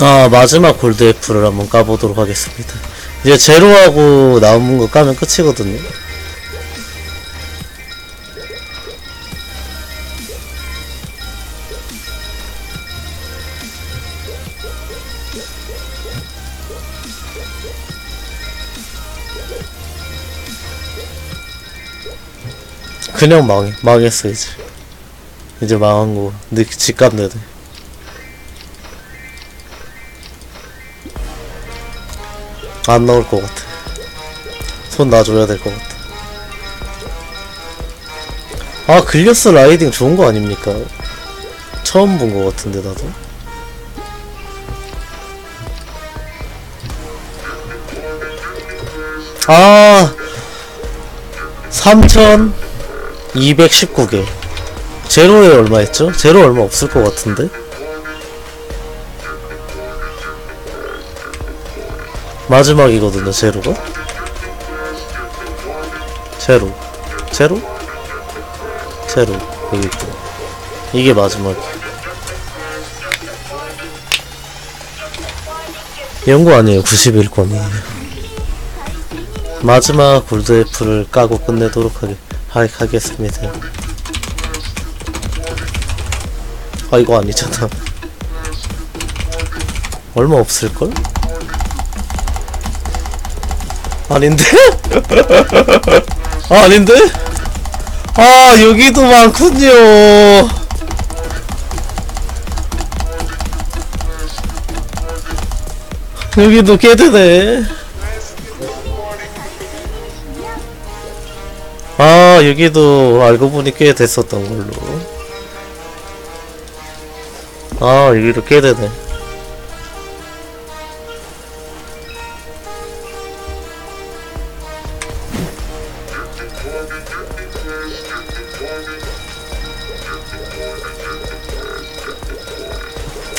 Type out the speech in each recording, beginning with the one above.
아 마지막 골드 애플을 한번 까보도록 하겠습니다. 이제 제로하고 남은 거 까면 끝이거든요. 그냥 망, 망했어 이제. 이제 망한 거 느, 집값 내네 안 나올 것 같아. 손 놔줘야 될 것 같아. 아, 글리어스 라이딩 좋은 거 아닙니까? 처음 본 것 같은데, 나도. 아, 3,219개. 제로에 얼마 했죠? 제로 얼마 없을 것 같은데? 마지막이거든요, 제로가. 제로. 제로? 제로. 여기 있고. 이게 마지막이야. 연구 아니에요, 91권이에요. 마지막 골드 애플을 까고 끝내도록 하게, 하, 하겠습니다. 아, 이거 아니잖아. 얼마 없을걸? 아닌데? 아, 아닌데? 아, 여기도 많군요. 여기도 꽤 되네. 아, 여기도 알고 보니 꽤 됐었던 걸로. 아, 여기도 꽤 되네.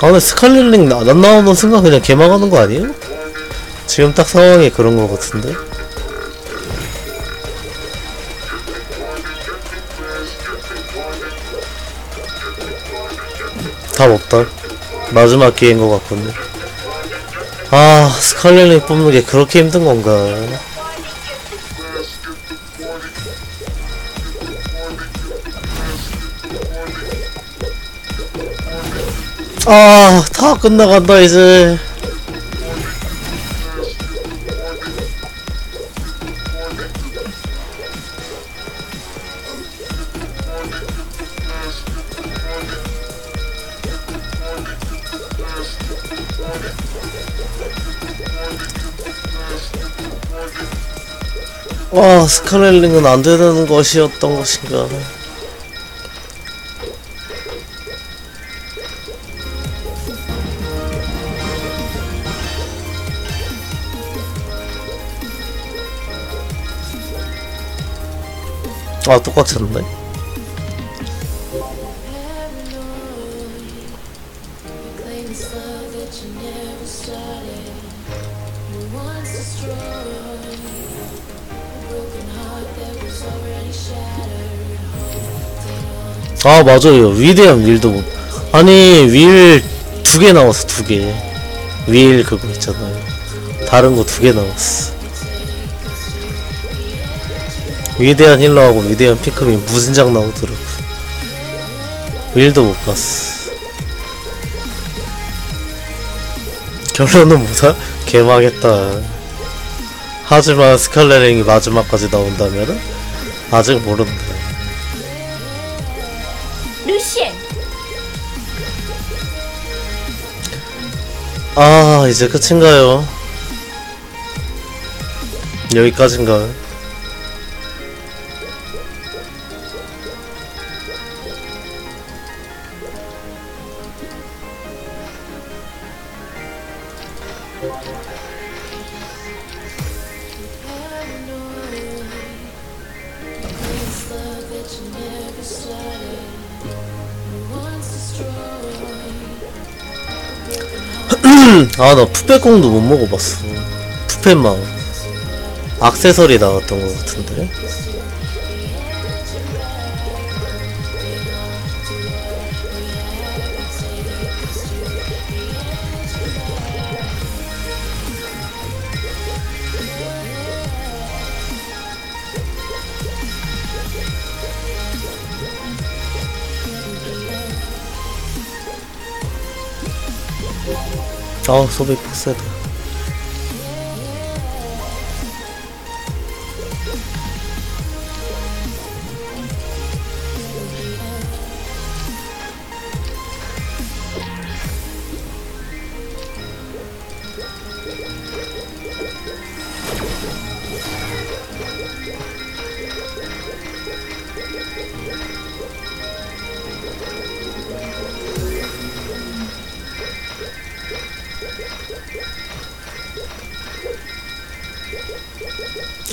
아 근데 스칼렛링 안 나오는 순간 그냥 개망하는 거 아니에요? 지금 딱 상황이 그런 거 같은데? 답 없다 마지막 기회인 것 같군요 아 스칼렛링 뽑는 게 그렇게 힘든 건가 아, 다 끝나간다, 이제. 와, 스칼렐링은 안 되는 것이었던 것인가. Holding on 아 맞아요. 위대한 윌도 아니 윌 두 개 나왔어 두개. 윌 그거 있잖아요. 다른 거 두 개 나왔어 위대한 힐라하고 위대한 피크미 무진장 나오더라고 윌도 못 봤어 결론은 뭐다? 개망했다 하지만 스칼렛링이 마지막까지 나온다면은 아직 모른다 루시드네 아 이제 끝인가요? 여기까지인가? 아 나 푸페콩도 못 먹어봤어. 푸페망 악세서리 나왔던 것 같은데 아우 소비 빡세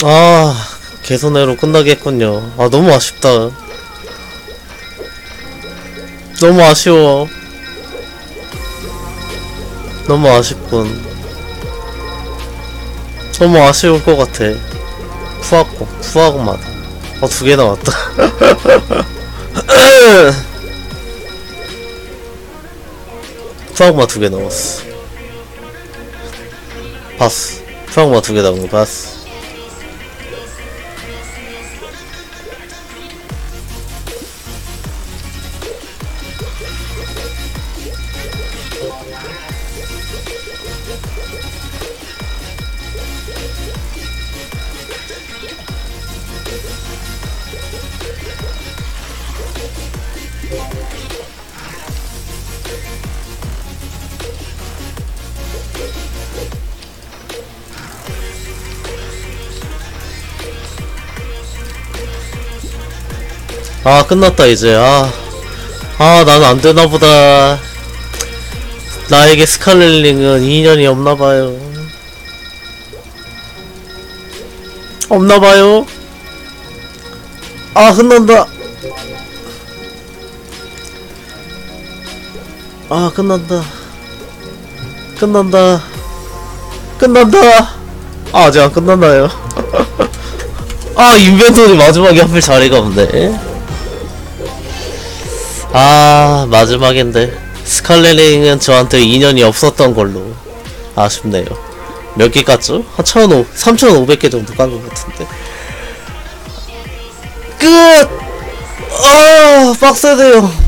아 개손해로 끝나겠군요. 아 너무 아쉽다. 너무 아쉬워. 너무 아쉽군. 너무 아쉬울 것 같아. 푸하고 푸하고마다. 어두 개 나왔다. 푸하고마 두 개 나왔어. 봤어. 푸하고마 두 개 나온 거 봤어 아 끝났다 이제. 아, 아 나는 안되나 보다. 나에게 스칼렐링은 인연이 없나봐요. 없나봐요. 아 끝난다. 아 끝난다. 끝난다. 끝난다. 아 아직 안 끝났나요? 아 인벤토리 마지막에 하필 자리가 없네 아 마지막인데 스칼레링은 저한테 인연이 없었던 걸로 아쉽네요 몇 개 깠죠? 한 1,500, 3,500개 정도 깐 것 같은데 끝! 아 빡세네요